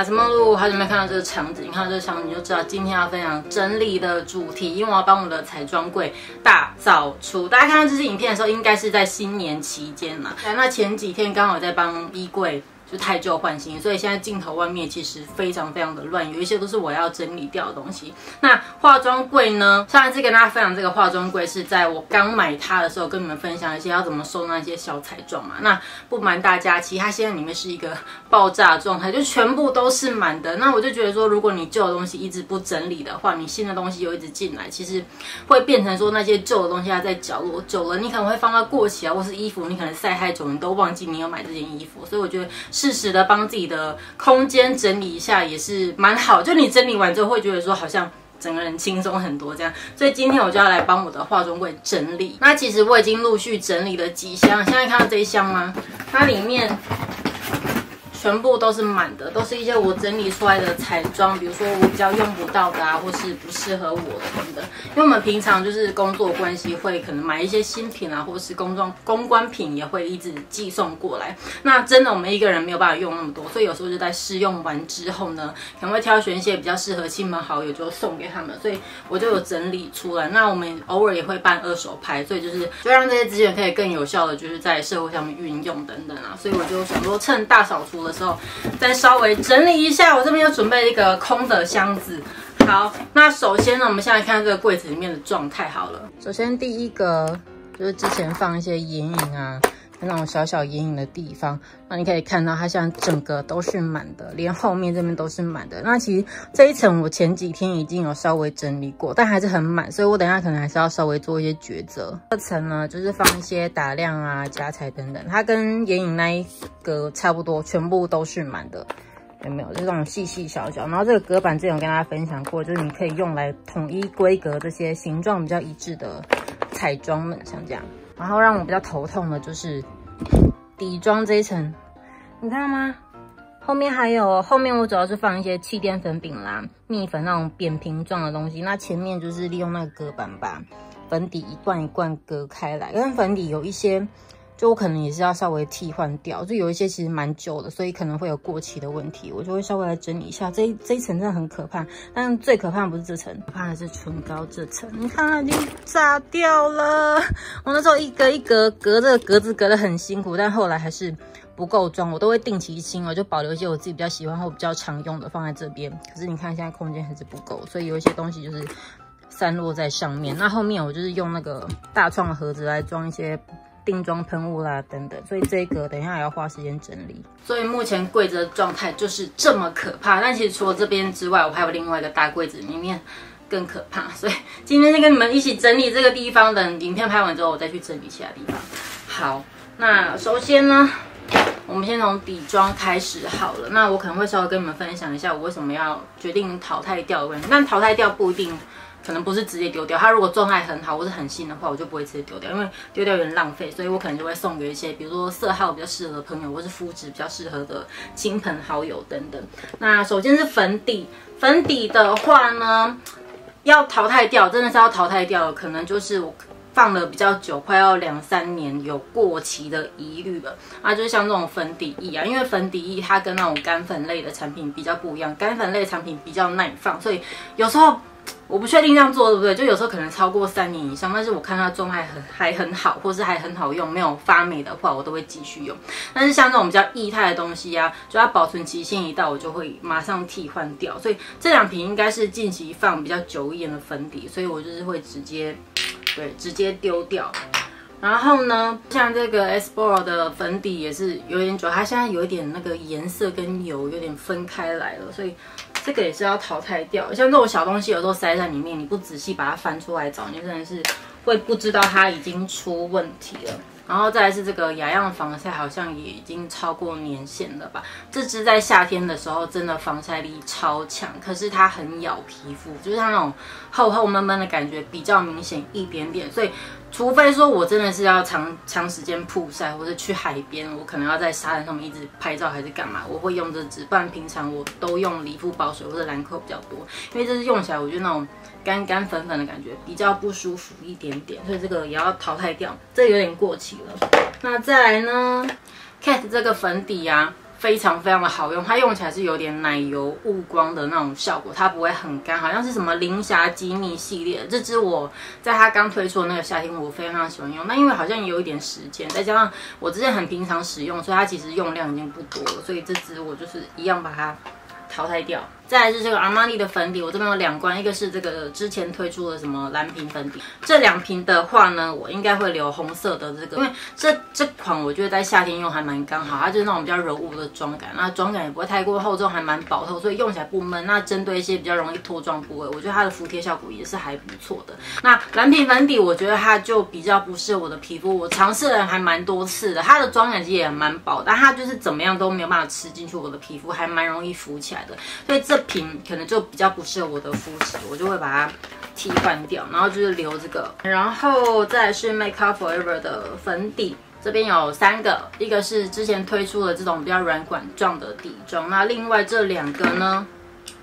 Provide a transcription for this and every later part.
阿什梦露，好久没看到这个场景，你看到这个场景就知道今天要分享整理的主题，因为我要帮我的彩妆柜大扫除。大家看到这支影片的时候，应该是在新年期间嘛。那前几天刚好在帮衣柜。就太旧换新，所以现在镜头外面其实非常非常的乱，有一些都是我要整理掉的东西。那化妆柜呢？上一次跟大家分享这个化妆柜是在我刚买它的时候，跟你们分享一些要怎么收纳一些小彩妆嘛。那不瞒大家，其实它现在里面是一个爆炸状态，就全部都是满的。那我就觉得说，如果你旧的东西一直不整理的话，你新的东西又一直进来，其实会变成说那些旧的东西它在角落久了，你可能会放到过期啊，或是衣服你可能晒太久，你都忘记你有买这件衣服。所以我觉得。适时的帮自己的空间整理一下也是蛮好，就你整理完之后会觉得说好像整个人轻松很多这样，所以今天我就要来帮我的化妆柜整理。那其实我已经陆续整理了几箱，现在看到这一箱吗？它里面。全部都是满的，都是一些我整理出来的彩妆，比如说我比较用不到的啊，或是不适合我的等等。因为我们平常就是工作关系，会可能买一些新品啊，或是工装公关品也会一直寄送过来。那真的我们一个人没有办法用那么多，所以有时候就在试用完之后呢，可能会挑选一些比较适合亲朋好友就送给他们。所以我就有整理出来。那我们偶尔也会办二手拍，所以就是就让这些资源可以更有效的就是在社会上面运用等等啊。所以我就想说趁大扫除了。时候再稍微整理一下，我这边又准备一个空的箱子。好，那首先呢，我们现在看这个柜子里面的状态好了。首先第一个就是之前放一些眼影啊。那种小小眼影的地方，那你可以看到它现在整个都是满的，连后面这边都是满的。那其实这一层我前几天已经有稍微整理过，但还是很满，所以我等下可能还是要稍微做一些抉择。这层呢，就是放一些打亮啊、夹彩等等，它跟眼影那一格差不多，全部都是满的，有没有？就这种细细小小。然后这个隔板之前有跟大家分享过，就是你可以用来统一规格这些形状比较一致的彩妆们，像这样。然后让我比较头痛的就是底妆这一层，你看到吗？后面还有，后面我主要是放一些气垫粉饼啦、蜜粉那种扁平状的东西。那前面就是利用那个隔板把粉底一罐一罐隔开来，因为粉底有一些。就我可能也是要稍微替换掉，就有一些其实蛮旧的，所以可能会有过期的问题，我就会稍微来整理一下。这一这一层真的很可怕，但最可怕的不是这层，可怕的是唇膏这层。你看它已经炸掉了，我那时候一格一格隔着格子隔得很辛苦，但后来还是不够装，我都会定期清，我就保留一些我自己比较喜欢或比较常用的放在这边。可是你看现在空间还是不够，所以有一些东西就是散落在上面。那后面我就是用那个大创的盒子来装一些。定妆喷雾啦，等等，所以这个等一下还要花时间整理。所以目前柜子的状态就是这么可怕。但其实除了这边之外，我还有另外一个大柜子，里面更可怕。所以今天就跟你们一起整理这个地方。等影片拍完之后，我再去整理其他地方。好，那首先呢，我们先从底妆开始好了。那我可能会稍微跟你们分享一下，我为什么要决定淘汰掉的问题。但淘汰掉不一定。可能不是直接丢掉，它如果状态很好或是很新的话，我就不会直接丢掉，因为丢掉有点浪费，所以我可能就会送给一些，比如说色号比较适合的朋友，或是肤质比较适合的亲朋好友等等。那首先是粉底，粉底的话呢，要淘汰掉，真的是要淘汰掉，可能就是我放了比较久，快要两三年有过期的疑虑了啊，就是像这种粉底液啊，因为粉底液它跟那种干粉类的产品比较不一样，干粉类产品比较耐放，所以有时候。我不确定这样做对不对，就有时候可能超过三年以上，但是我看它状态很还很好，或是还很好用，没有发霉的话，我都会继续用。但是像这种比较液态的东西啊，就它保存期限一到，我就会马上替换掉。所以这两瓶应该是近期放比较久一点的粉底，所以我就是会直接对直接丢掉。然后呢，像这个 s p o r 的粉底也是有点久，它现在有一点那个颜色跟油有点分开来了，所以。这个也是要淘汰掉，像这种小东西有时候塞在里面，你不仔细把它翻出来找，你真的是会不知道它已经出问题了。然后再来是这个雅漾防晒，好像也已经超过年限了吧？这支在夏天的时候真的防晒力超强，可是它很咬皮肤，就是它那种厚厚闷闷的感觉比较明显一点点，所以。除非说我真的是要长长时间曝晒，或者去海边，我可能要在沙滩上面一直拍照还是干嘛，我会用这支。不然平常我都用理肤宝水或者兰蔻比较多，因为这支用起来我觉得那种干干粉粉的感觉比较不舒服一点点，所以这个也要淘汰掉，这有点过期了。那再来呢，Cat 这个粉底啊。非常非常的好用，它用起来是有点奶油雾光的那种效果，它不会很干，好像是什么零霞机密系列。这支我在它刚推出的那个夏天，我非常非常喜欢用。那因为好像也有一点时间，再加上我之前很平常使用，所以它其实用量已经不多了，所以这支我就是一样把它淘汰掉。再来是这个阿玛尼的粉底，我这边有两罐，一个是这个之前推出的什么蓝瓶粉底，这两瓶的话呢，我应该会留红色的这个，因为这这款我觉得在夏天用还蛮刚好，它就是那种比较柔雾的妆感，那妆感也不会太过厚重，还蛮薄透，所以用起来不闷。那针对一些比较容易脱妆部位，我觉得它的服帖效果也是还不错的。那蓝瓶粉底，我觉得它就比较不适合我的皮肤，我尝试了还蛮多次的，它的妆感其实也蛮薄，但它就是怎么样都没有办法吃进去我的皮肤，还蛮容易浮起来的，所以这瓶可能就。比较不适合我的肤质，我就会把它替换掉，然后就是留这个，然后再是 Make Up Forever 的粉底，这边有三个，一个是之前推出的这种比较软管状的底妆，那另外这两个呢，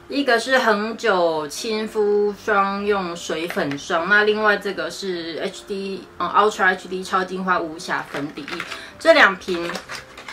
一个是恒久亲肤双用水粉霜，那另外这个是 HD 嗯 Ultra HD 超精华无瑕粉底液，这两瓶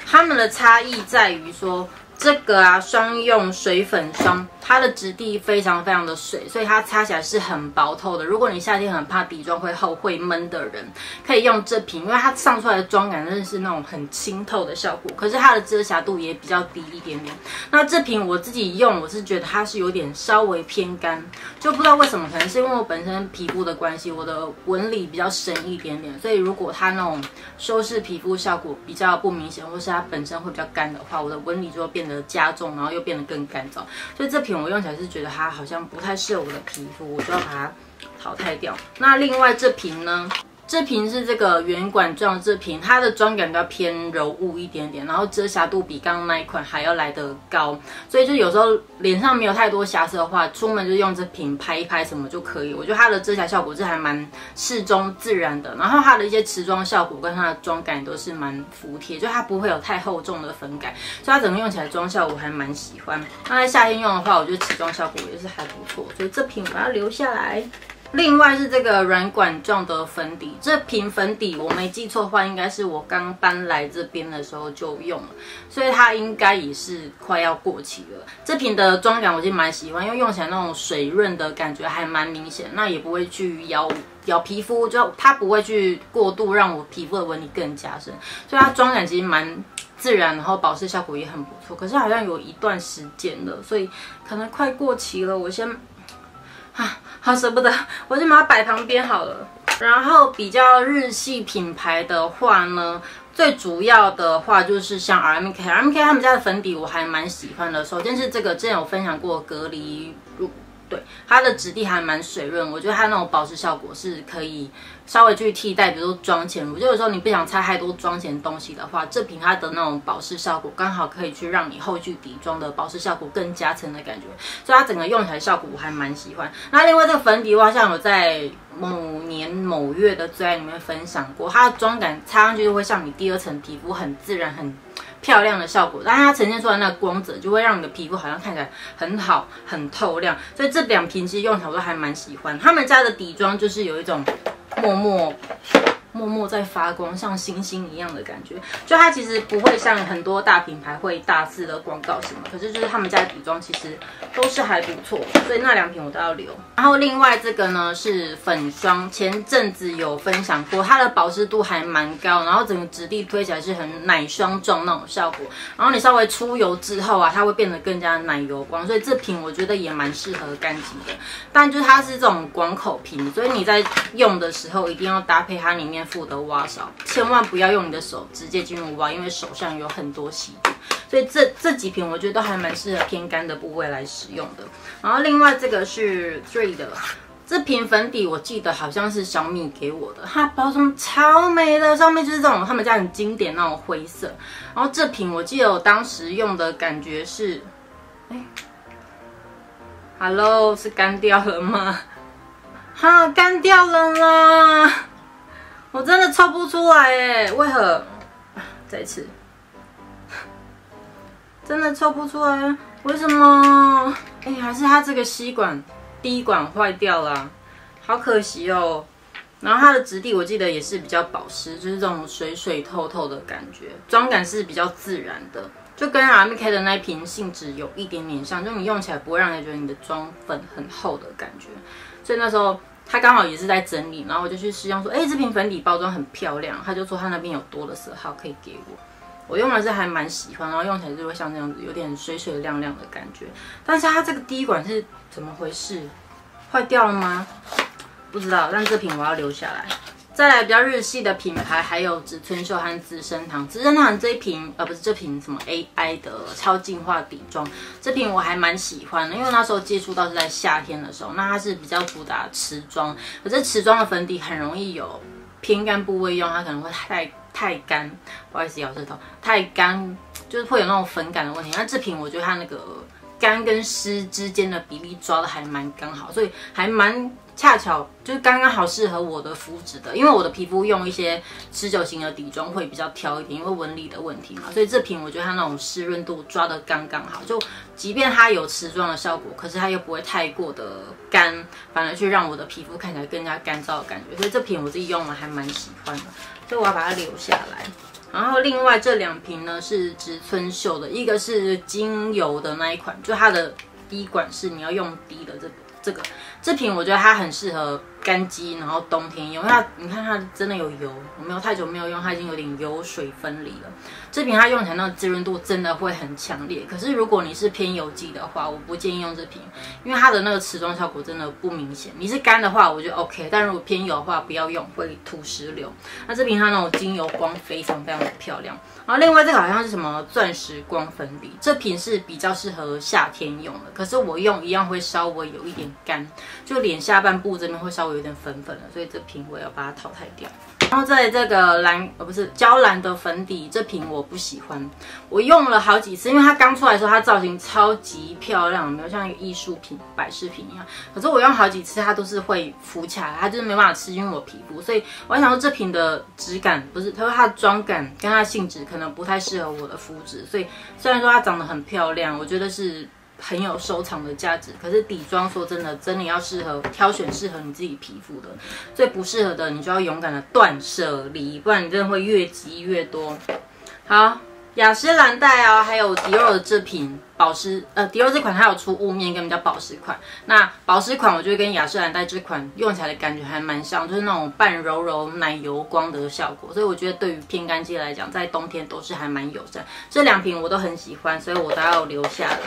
它们的差异在于说。这个啊，双用水粉霜，它的质地非常非常的水，所以它擦起来是很薄透的。如果你夏天很怕底妆会厚会闷的人，可以用这瓶，因为它上出来的妆感真的是那种很清透的效果。可是它的遮瑕度也比较低一点点。那这瓶我自己用，我是觉得它是有点稍微偏干，就不知道为什么，可能是因为我本身皮肤的关系，我的纹理比较深一点点，所以如果它那种修饰皮肤效果比较不明显，或是它本身会比较干的话，我的纹理就会变。的加重，然后又变得更干燥，所以这瓶我用起来是觉得它好像不太适合我的皮肤，我就要把它淘汰掉。那另外这瓶呢？这瓶是这个圆管状这瓶，它的妆感比较偏柔雾一点点，然后遮瑕度比刚刚那一款还要来得高，所以就有时候脸上没有太多瑕疵的话，出门就用这瓶拍一拍什么就可以。我觉得它的遮瑕效果是还蛮适中自然的，然后它的一些持妆效果跟它的妆感都是蛮服帖，就它不会有太厚重的粉感，所以它整个用起来妆效我还蛮喜欢。那在夏天用的话，我觉得持妆效果也是还不错，所以这瓶我把它留下来。另外是这个软管状的粉底，这瓶粉底我没记错的话，应该是我刚搬来这边的时候就用了，所以它应该也是快要过期了。这瓶的妆感我其实蛮喜欢，因为用起来那种水润的感觉还蛮明显，那也不会去咬咬皮肤，就它不会去过度让我皮肤的纹理更加深，所以它妆感其实蛮自然，然后保湿效果也很不错。可是好像有一段时间了，所以可能快过期了，我先。啊，好舍不得，我就把它摆旁边好了。然后比较日系品牌的话呢，最主要的话就是像 R M K，R M K 他们家的粉底我还蛮喜欢的。首先是这个，之前有分享过隔离乳。对它的质地还蛮水润，我觉得它那种保湿效果是可以稍微去替代，比如说妆前乳。就有时候你不想擦太多妆前东西的话，这瓶它的那种保湿效果刚好可以去让你后续底妆的保湿效果更加成的感觉，所以它整个用起来效果我还蛮喜欢。那另外这个粉底，的话像我在某年某月的最爱里面分享过，它的妆感擦上去就会像你第二层皮肤很自然很。漂亮的效果，但它呈现出来那个光泽，就会让你的皮肤好像看起来很好、很透亮。所以这两瓶其实用起来我都还蛮喜欢。他们家的底妆就是有一种默默。默默在发光，像星星一样的感觉。就它其实不会像很多大品牌会大肆的广告什么，可是就是他们家的底妆其实都是还不错，所以那两瓶我都要留。然后另外这个呢是粉霜，前阵子有分享过，它的保湿度还蛮高，然后整个质地推起来是很奶霜状那种效果。然后你稍微出油之后啊，它会变得更加奶油光，所以这瓶我觉得也蛮适合干肌的。但就是它是这种广口瓶，所以你在用的时候一定要搭配它里面。附的挖勺，千万不要用你的手直接进入挖，因为手上有很多细菌。所以这这几瓶我觉得都还蛮适合偏干的部位来使用的。然后另外这个是 Three 的这瓶粉底，我记得好像是小米给我的，它包装超美的，上面就是这种他们家很经典那种灰色。然后这瓶我记得我当时用的感觉是，哎，Hello，是干掉了吗？哈，干掉了啦！我真的抽不出来哎，为何？再次，真的抽不出来，为什么？哎，还是它这个吸管滴管坏掉了，好可惜哦。然后它的质地我记得也是比较保湿，就是这种水水透透的感觉，妆感是比较自然的。就跟 R M K 的那一瓶性质有一点点像，就你用起来不会让人觉得你的妆粉很厚的感觉。所以那时候他刚好也是在整理，然后我就去试用说，哎，这瓶粉底包装很漂亮，他就说他那边有多的色号可以给我。我用的是还蛮喜欢，然后用起来就会像这样子，有点水水亮亮的感觉。但是它这个滴管是怎么回事？坏掉了吗？不知道，但这瓶我要留下来。再来比较日系的品牌，还有植村秀和资生堂。资生堂这一瓶，呃，不是这瓶什么 AI 的超净化底妆，这瓶我还蛮喜欢的，因为那时候接触到是在夏天的时候，那它是比较主打持妆，可是持妆的粉底很容易有偏干部位用，它可能会太太干，不好意思咬舌头，太干就是会有那种粉感的问题。那这瓶我觉得它那个干跟湿之间的比例抓的还蛮刚好，所以还蛮。恰巧就是刚刚好适合我的肤质的，因为我的皮肤用一些持久型的底妆会比较挑一点，因为纹理的问题嘛，所以这瓶我觉得它那种湿润度抓的刚刚好，就即便它有持妆的效果，可是它又不会太过的干，反而去让我的皮肤看起来更加干燥的感觉，所以这瓶我自己用了还蛮喜欢的，所以我要把它留下来。然后另外这两瓶呢是植村秀的，一个是精油的那一款，就它的滴管是你要用滴的这个。这个这瓶我觉得它很适合干肌，然后冬天用。它你看它真的有油，我没有太久没有用，它已经有点油水分离了。这瓶它用起来那个滋润度真的会很强烈。可是如果你是偏油肌的话，我不建议用这瓶，因为它的那个持妆效果真的不明显。你是干的话，我觉得 OK，但如果偏油的话，不要用，会吐石榴。那这瓶它那种精油光非常非常的漂亮。然后另外这个好像是什么钻石光粉底，这瓶是比较适合夏天用的，可是我用一样会稍微有一点干，就脸下半部这边会稍微有点粉粉的，所以这瓶我要把它淘汰掉。然后在这个蓝呃不是娇兰的粉底，这瓶我不喜欢，我用了好几次，因为它刚出来的时候它造型超级漂亮，没有像一个艺术品摆饰品一样。可是我用好几次，它都是会浮起来，它就是没办法吃进我皮肤，所以我想说这瓶的质感不是，他说它的妆感跟它的性质可能不太适合我的肤质，所以虽然说它长得很漂亮，我觉得是。很有收藏的价值，可是底妆说真的，真的要适合挑选适合你自己皮肤的，最不适合的你就要勇敢的断舍离，不然你真的会越积越多。好。雅诗兰黛啊，还有迪奥的这瓶保湿，呃，迪奥这款它有出雾面跟比较保湿款。那保湿款我觉得跟雅诗兰黛这款用起来的感觉还蛮像，就是那种半柔柔奶油光的效果。所以我觉得对于偏干肌来讲，在冬天都是还蛮友善。这两瓶我都很喜欢，所以我都要留下来。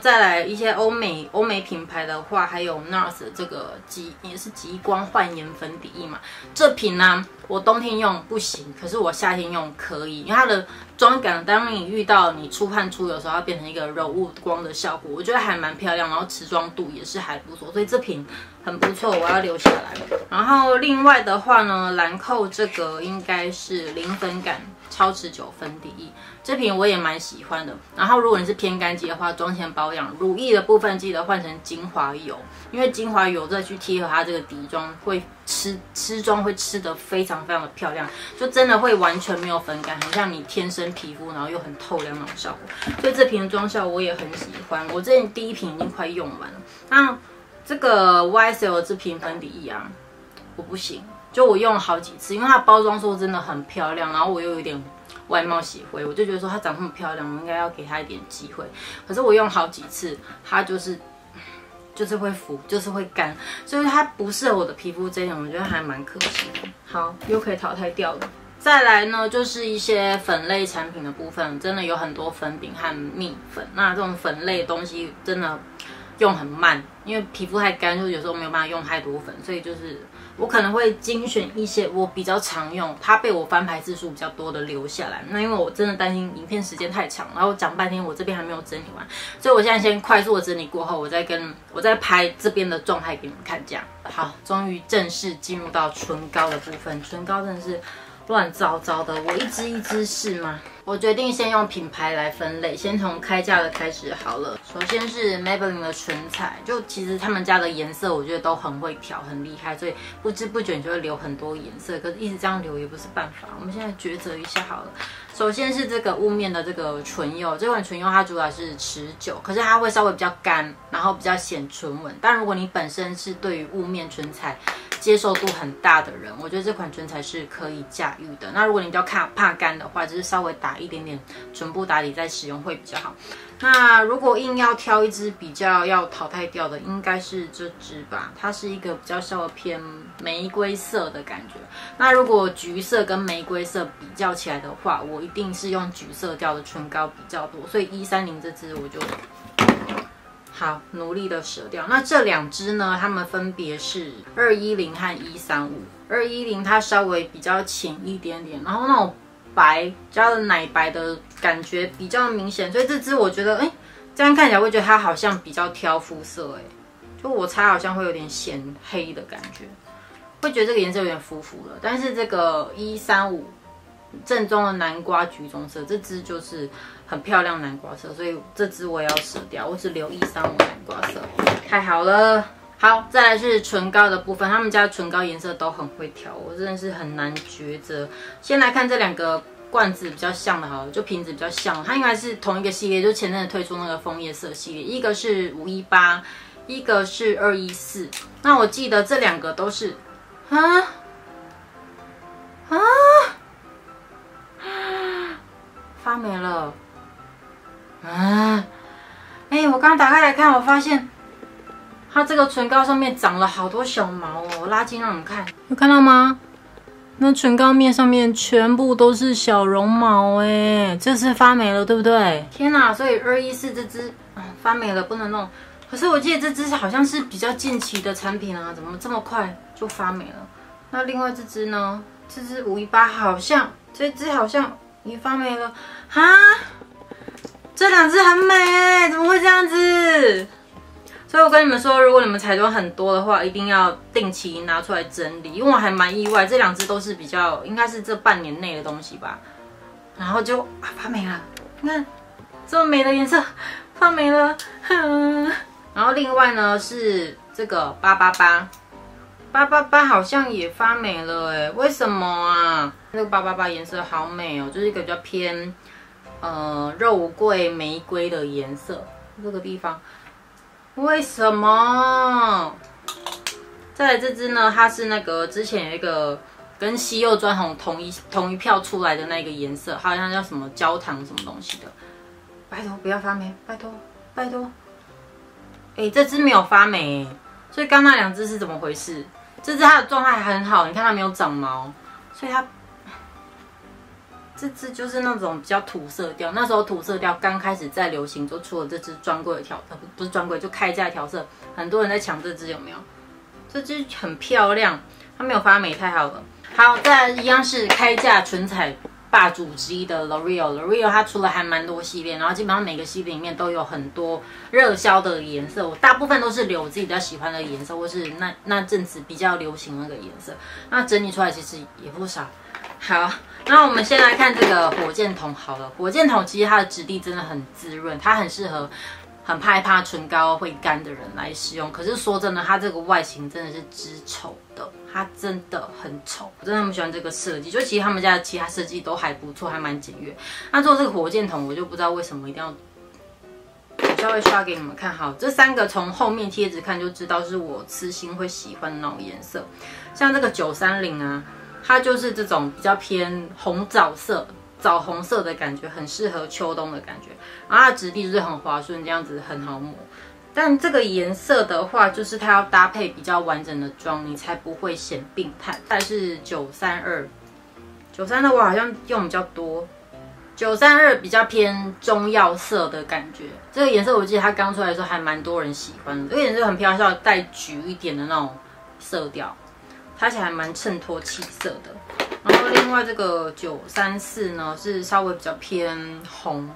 再来一些欧美欧美品牌的话，还有 NARS 这个极也是极光焕颜粉底液嘛。这瓶呢，我冬天用不行，可是我夏天用可以，因为它的妆感。当你遇到你出汗出油的时候，它变成一个柔雾光的效果，我觉得还蛮漂亮，然后持妆度也是还不错，所以这瓶很不错，我要留下来。然后另外的话呢，兰蔻这个应该是零粉感超持久粉底液。这瓶我也蛮喜欢的。然后，如果你是偏干肌的话，妆前保养乳液的部分记得换成精华油，因为精华油再去贴合它这个底妆，会吃吃妆会吃得非常非常的漂亮，就真的会完全没有粉感，很像你天生皮肤，然后又很透亮那种效果。所以这瓶的妆效我也很喜欢。我这第一瓶已经快用完了。那这个 YSL 这瓶粉底液啊，我不行，就我用了好几次，因为它包装说真的很漂亮，然后我又有点。外貌协会，我就觉得说她长那么漂亮，我应该要给她一点机会。可是我用好几次，它就是 就是会浮，就是会干，所以它不适合我的皮肤。这一点我觉得还蛮可惜的。好，又可以淘汰掉了。再来呢，就是一些粉类产品的部分，真的有很多粉饼和蜜粉。那这种粉类东西真的用很慢，因为皮肤太干，就有时候没有办法用太多粉，所以就是。我可能会精选一些我比较常用，它被我翻牌次数比较多的留下来。那因为我真的担心影片时间太长，然后讲半天我这边还没有整理完，所以我现在先快速的整理过后，我再跟我再拍这边的状态给你们看。这样好，终于正式进入到唇膏的部分，唇膏真的是。乱糟糟的，我一支一支试吗？我决定先用品牌来分类，先从开价的开始好了。首先是 Maybelline 的唇彩，就其实他们家的颜色我觉得都很会调，很厉害，所以不知不觉就会留很多颜色。可是一直这样留也不是办法，我们现在抉择一下好了。首先是这个雾面的这个唇釉，这款唇釉它主要是持久，可是它会稍微比较干，然后比较显唇纹。但如果你本身是对于雾面唇彩，接受度很大的人，我觉得这款唇彩是可以驾驭的。那如果你比较怕怕干的话，就是稍微打一点点唇部打底再使用会比较好。那如果硬要挑一支比较要淘汰掉的，应该是这支吧。它是一个比较稍微偏玫瑰色的感觉。那如果橘色跟玫瑰色比较起来的话，我一定是用橘色调的唇膏比较多。所以一三零这支我就好努力的舍掉。那这两支呢，它们分别是二一零和一三五。二一零它稍微比较浅一点点，然后那种。白加了奶白的感觉比较明显，所以这支我觉得，哎，这样看起来会觉得它好像比较挑肤色，哎，就我猜好像会有点显黑的感觉，会觉得这个颜色有点浮浮的。但是这个一三五正宗的南瓜橘棕色，这支就是很漂亮南瓜色，所以这支我也要舍掉，我只留一三五南瓜色，太好了。好，再来是唇膏的部分，他们家唇膏颜色都很会调，我真的是很难抉择。先来看这两个罐子比较像的，好了，就瓶子比较像，它应该是同一个系列，就前阵子推出那个枫叶色系列，一个是五一八，一个是二一四。那我记得这两个都是啊啊发霉了啊！哎，我刚打开来看，我发现。它这个唇膏上面长了好多小毛哦，我拉近让你们看，有看到吗？那唇膏面上面全部都是小绒毛哎，这是发霉了，对不对？天哪！所以二一四这支啊发霉了，不能弄。可是我记得这支好像是比较近期的产品啊，怎么这么快就发霉了？那另外这支呢？这支五一八好像这支好像也发霉了哈，这两支很美哎，怎么会这样子？所以我跟你们说，如果你们彩妆很多的话，一定要定期拿出来整理，因为我还蛮意外，这两支都是比较应该是这半年内的东西吧，然后就啊发霉了，你看这么美的颜色发霉了，哼。然后另外呢是这个八八八八八八好像也发霉了哎，为什么啊？那个八八八颜色好美哦，就是一个比较偏呃肉桂玫瑰的颜色，这个地方。为什么？再来这支呢？它是那个之前有一个跟西柚砖红同一同一票出来的那个颜色，好像叫什么焦糖什么东西的。拜托不要发霉，拜托拜托。哎，这支没有发霉，所以刚那两支是怎么回事？这只它的状态很好，你看它没有长毛，所以它。这只就是那种比较土色调，那时候土色调刚开始在流行，就出了这只专柜的调，呃不是专柜，就开价调色，很多人在抢这只，有没有？这只很漂亮，它没有发霉，太好了。好，再来一样是开价唇彩霸主之一的 L'Oreal，L'Oreal 它除了还蛮多系列，然后基本上每个系列里面都有很多热销的颜色，我大部分都是留我自己比较喜欢的颜色，或是那那阵子比较流行那个颜色，那整理出来其实也不少。好。那我们先来看这个火箭筒好了，火箭筒其实它的质地真的很滋润，它很适合很害怕唇膏会干的人来使用。可是说真的，它这个外形真的是之丑的，它真的很丑，我真的很喜欢这个设计。就其实他们家的其他设计都还不错，还蛮简约。那做这个火箭筒，我就不知道为什么一定要稍微刷给你们看。好，这三个从后面贴纸看就知道是我痴心会喜欢的那种颜色，像这个九三零啊。它就是这种比较偏红枣色、枣红色的感觉，很适合秋冬的感觉。然后它质地就是很滑顺，这样子很好抹。但这个颜色的话，就是它要搭配比较完整的妆，你才不会显病态。再是九三二，九三的我好像用比较多。九三二比较偏中药色的感觉，这个颜色我记得它刚出来的时候还蛮多人喜欢的。这个颜色很漂亮，带橘一点的那种色调。擦起来还蛮衬托气色的，然后另外这个九三四呢是稍微比较偏红，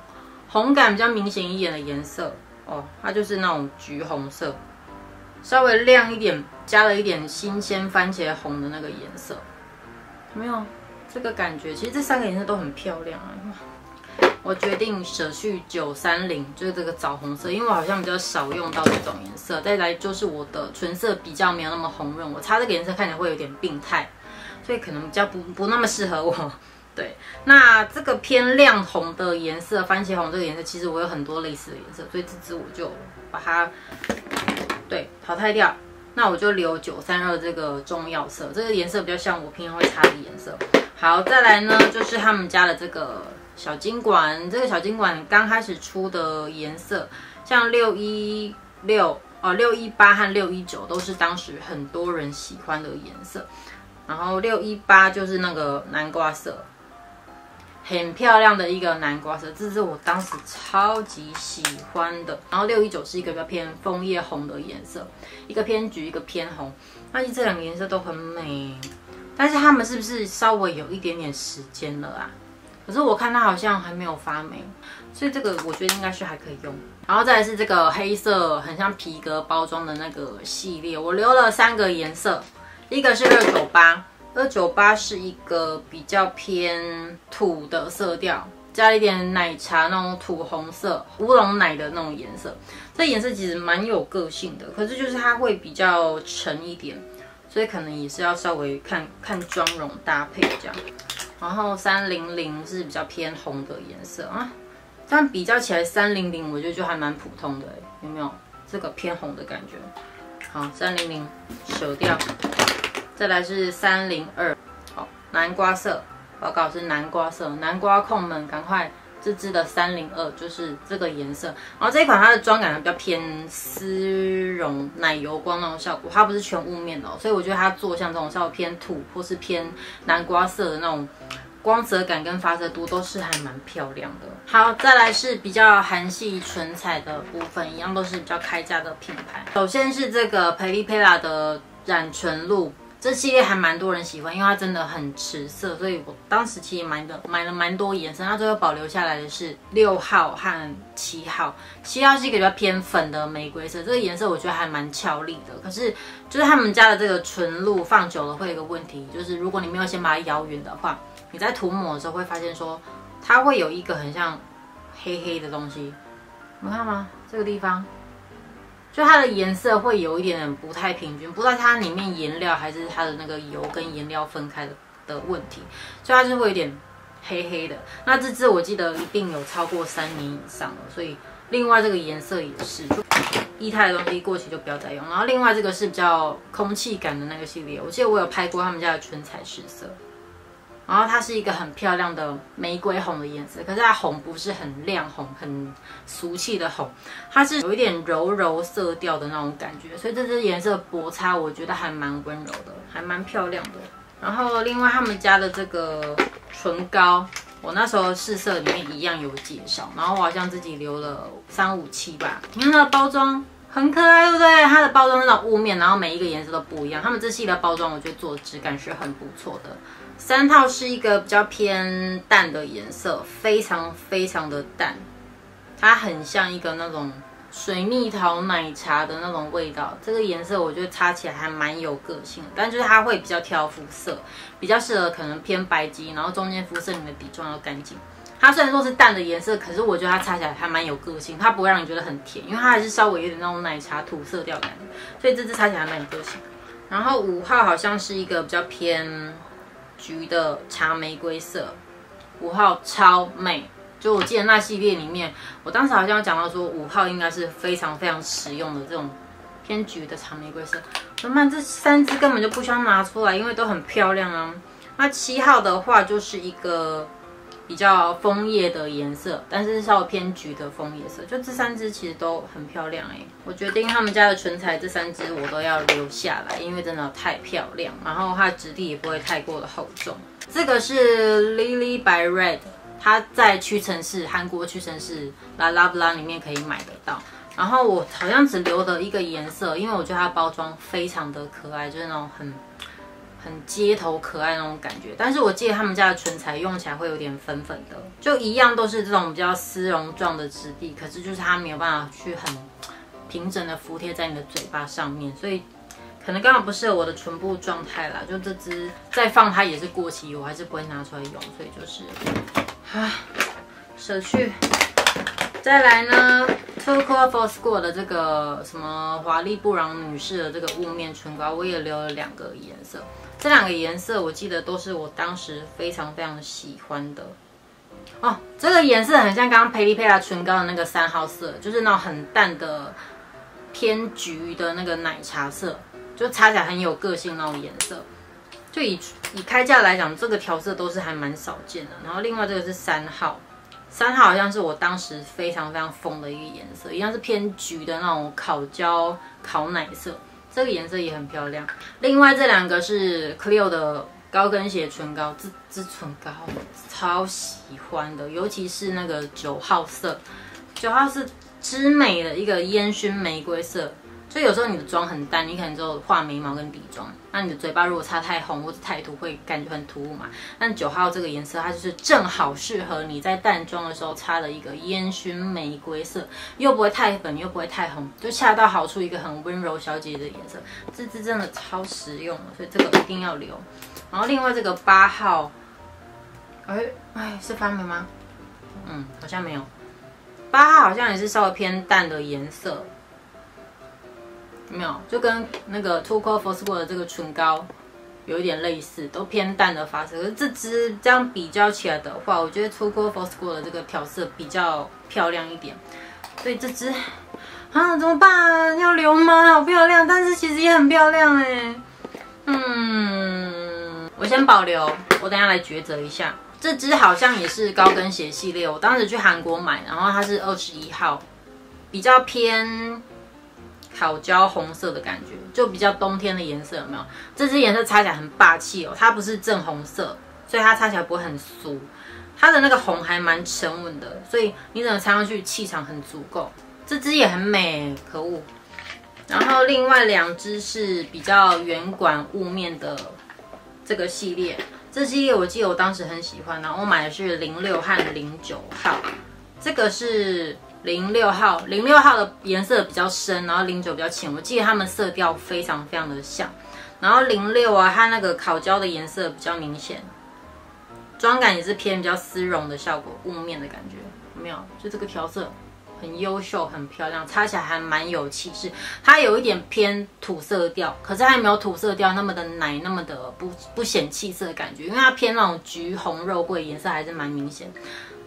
红感比较明显一点的颜色哦，它就是那种橘红色，稍微亮一点，加了一点新鲜番茄红的那个颜色，没有这个感觉？其实这三个颜色都很漂亮啊。我决定舍去九三零，就是这个枣红色，因为我好像比较少用到这种颜色。再来就是我的唇色比较没有那么红润，我擦这个颜色看起来会有点病态，所以可能比较不不那么适合我。对，那这个偏亮红的颜色，番茄红这个颜色，其实我有很多类似的颜色，所以这支我就把它对淘汰掉。那我就留九三二这个中药色，这个颜色比较像我平常会擦的颜色。好，再来呢就是他们家的这个小金管，这个小金管刚开始出的颜色，像六一六哦六一八和六一九都是当时很多人喜欢的颜色，然后六一八就是那个南瓜色。很漂亮的一个南瓜色，这是我当时超级喜欢的。然后六一九是一个比较偏枫叶红的颜色，一个偏橘，一个偏红。那这两个颜色都很美，但是它们是不是稍微有一点点时间了啊？可是我看它好像还没有发霉，所以这个我觉得应该是还可以用。然后再是这个黑色，很像皮革包装的那个系列，我留了三个颜色，一个是二九八。二九八是一个比较偏土的色调，加一点奶茶那种土红色、乌龙奶的那种颜色。这颜色其实蛮有个性的，可是就是它会比较沉一点，所以可能也是要稍微看看妆容搭配这样。然后三零零是比较偏红的颜色啊，但比较起来三零零我觉得就还蛮普通的，有没有这个偏红的感觉？好，三零零舍掉。再来是三零二，好，南瓜色，报告是南瓜色，南瓜控们赶快，这支的三零二就是这个颜色。然后这一款它的妆感比较偏丝绒奶油光那种效果，它不是全雾面的，哦所以我觉得它做像这种稍微偏土或是偏南瓜色的那种光泽感跟发色度都是还蛮漂亮的。好，再来是比较韩系唇彩的部分，一样都是比较开价的品牌。首先是这个培丽佩拉的染唇露。这系列还蛮多人喜欢，因为它真的很持色，所以我当时其实买的买了蛮多颜色。那最后保留下来的是六号和七号。七号是一个比较偏粉的玫瑰色，这个颜色我觉得还蛮俏丽的。可是就是他们家的这个唇露放久了会有一个问题，就是如果你没有先把它摇匀的话，你在涂抹的时候会发现说它会有一个很像黑黑的东西，你看吗？这个地方。就它的颜色会有一点不太平均，不知道它里面颜料还是它的那个油跟颜料分开的的问题，所以它就会有点黑黑的。那这支我记得一定有超过三年以上了，所以另外这个颜色也是，就液态的东西过期就不要再用。然后另外这个是比较空气感的那个系列，我记得我有拍过他们家的唇彩试色。然后它是一个很漂亮的玫瑰红的颜色，可是它红不是很亮红、很俗气的红，它是有一点柔柔色调的那种感觉，所以这支颜色薄擦我觉得还蛮温柔的，还蛮漂亮的。然后另外他们家的这个唇膏，我那时候试色里面一样有介绍，然后我好像自己留了三五七吧。你看它的包装很可爱，对不对？它的包装那种雾面，然后每一个颜色都不一样。他们这系列包装我觉得做的质感是很不错的。三套是一个比较偏淡的颜色，非常非常的淡，它很像一个那种水蜜桃奶茶的那种味道。这个颜色我觉得擦起来还蛮有个性，但就是它会比较挑肤色，比较适合可能偏白肌，然后中间肤色你的底妆要干净。它虽然说是淡的颜色，可是我觉得它擦起来还蛮有个性，它不会让你觉得很甜，因为它还是稍微有点那种奶茶土色调感，所以这支擦起来蛮有个性。然后五号好像是一个比较偏。橘的茶玫瑰色，五号超美。就我记得那系列里面，我当时好像讲到说五号应该是非常非常实用的这种偏橘的茶玫瑰色。怎么办？这三支根本就不需要拿出来，因为都很漂亮啊。那七号的话就是一个。比较枫叶的颜色，但是稍微偏橘的枫叶色，就这三支其实都很漂亮哎。我决定他们家的唇彩这三支我都要留下来，因为真的太漂亮，然后它的质地也不会太过的厚重。这个是 Lily by Red，它在屈臣氏韩国屈臣氏 La La La 里面可以买得到。然后我好像只留了一个颜色，因为我觉得它包装非常的可爱，就是那种很。很街头可爱那种感觉，但是我记得他们家的唇彩用起来会有点粉粉的，就一样都是这种比较丝绒状的质地，可是就是它没有办法去很平整的服贴在你的嘴巴上面，所以可能刚好不适合我的唇部状态啦。就这支再放它也是过期，我还是不会拿出来用，所以就是啊，舍去。再来呢，Too Cool for School 的这个什么华丽布朗女士的这个雾面唇膏，我也留了两个颜色。这两个颜色我记得都是我当时非常非常喜欢的哦。这个颜色很像刚刚佩丽佩拉唇膏的那个三号色，就是那种很淡的偏橘的那个奶茶色。就擦起来很有个性那种颜色。就以以开价来讲，这个调色都是还蛮少见的。然后另外这个是三号，三号好像是我当时非常非常疯的一个颜色，一样是偏橘的那种烤焦烤奶色，这个颜色也很漂亮。另外这两个是 Clio 的高跟鞋唇膏，这这唇膏超喜欢的，尤其是那个九号色，九号是之美的一个烟熏玫瑰色。所以有时候你的妆很淡，你可能就画眉毛跟底妆，那你的嘴巴如果擦太红或者太涂，会感觉很突兀嘛。但九号这个颜色，它就是正好适合你在淡妆的时候擦的一个烟熏玫瑰色，又不会太粉，又不会太红，就恰到好处，一个很温柔小姐姐的颜色。这支真的超实用，所以这个一定要留。然后另外这个八号，哎哎，是发霉吗？嗯，好像没有。八号好像也是稍微偏淡的颜色。没有，就跟那个 Too Cool for School 的这个唇膏有一点类似，都偏淡的发色。可是这支这样比较起来的话，我觉得 Too Cool for School 的这个调色比较漂亮一点。所以这支啊，怎么办？要留吗？好漂亮，但是其实也很漂亮哎。嗯，我先保留，我等下来抉择一下。这支好像也是高跟鞋系列，我当时去韩国买，然后它是二十一号，比较偏。烤焦红色的感觉，就比较冬天的颜色，有没有？这支颜色擦起来很霸气哦，它不是正红色，所以它擦起来不会很俗。它的那个红还蛮沉稳的，所以你整个擦上去气场很足够。这支也很美，可恶。然后另外两支是比较圆管雾面的这个系列，这系列我记得我当时很喜欢，然后我买的是零六和零九号，这个是。零六号，零六号的颜色比较深，然后零九比较浅。我记得它们色调非常非常的像。然后零六啊，它那个烤焦的颜色比较明显，妆感也是偏比较丝绒的效果，雾面的感觉没有？就这个调色很优秀，很漂亮，擦起来还蛮有气势。它有一点偏土色调，可是还没有土色调那么的奶，那么的不不显气色的感觉，因为它偏那种橘红肉桂颜色还是蛮明显。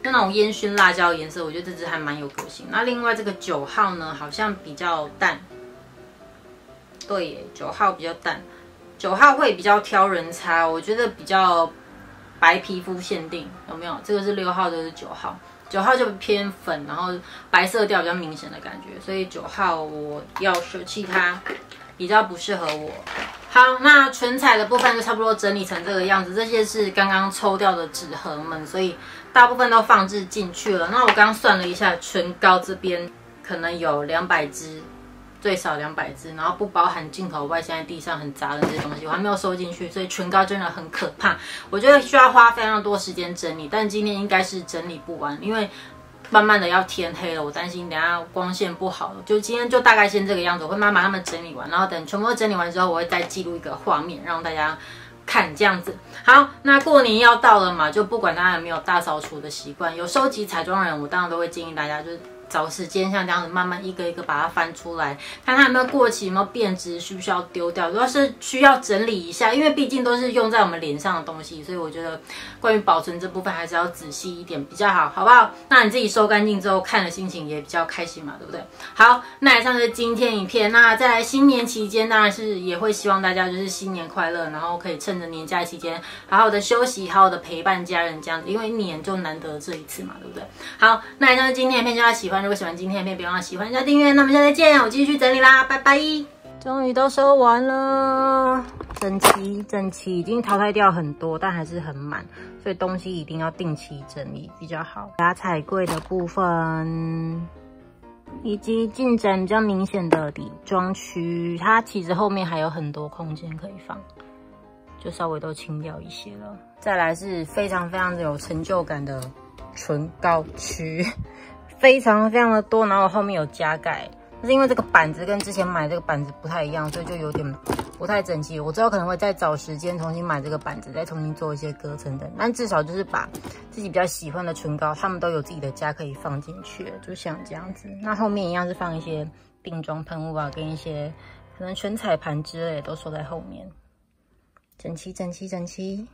就那种烟熏辣椒颜色，我觉得这支还蛮有个性。那另外这个九号呢，好像比较淡。对耶，九号比较淡，九号会比较挑人擦，我觉得比较白皮肤限定，有没有？这个是六号，这是九号，九号就偏粉，然后白色调比较明显的感觉，所以九号我要舍弃它，比较不适合我。好，那唇彩的部分就差不多整理成这个样子，这些是刚刚抽掉的纸盒们，所以。大部分都放置进去了。那我刚刚算了一下，唇膏这边可能有两百支，最少两百支，然后不包含镜头外现在地上很杂的这些东西，我还没有收进去，所以唇膏真的很可怕。我觉得需要花非常多时间整理，但今天应该是整理不完，因为慢慢的要天黑了，我担心等下光线不好了。就今天就大概先这个样子，我会慢慢把它们整理完，然后等全部都整理完之后，我会再记录一个画面，让大家。看这样子，好，那过年要到了嘛，就不管大家有没有大扫除的习惯，有收集彩妆人，我当然都会建议大家就是。找时间像这样子慢慢一个一个把它翻出来，看它有没有过期，有没有变质，需不需要丢掉。主要是需要整理一下，因为毕竟都是用在我们脸上的东西，所以我觉得关于保存这部分还是要仔细一点比较好，好不好？那你自己收干净之后看的心情也比较开心嘛，对不对？好，那以上是今天影片。那在新年期间，当然是也会希望大家就是新年快乐，然后可以趁着年假期间好好的休息，好好的陪伴家人这样子，因为一年就难得这一次嘛，对不对？好，那以上是今天影片，大家喜欢。如果喜欢今天的片，别忘了喜欢加订阅。那我们下次见，我继续去整理啦，拜拜。终于都收完了，整齐整齐，已经淘汰掉很多，但还是很满，所以东西一定要定期整理比较好。打彩柜的部分，以及进展比较明显的底妆区，它其实后面还有很多空间可以放，就稍微都清掉一些了。再来是非常非常有成就感的唇膏区。非常非常的多，然后后面有加盖，但是因为这个板子跟之前买这个板子不太一样，所以就有点不太整齐。我之后可能会再找时间重新买这个板子，再重新做一些隔层的。但至少就是把自己比较喜欢的唇膏，他们都有自己的家可以放进去，就像这样子。那后面一样是放一些定妆喷雾啊，跟一些可能唇彩盘之类都收在后面，整齐整齐整齐。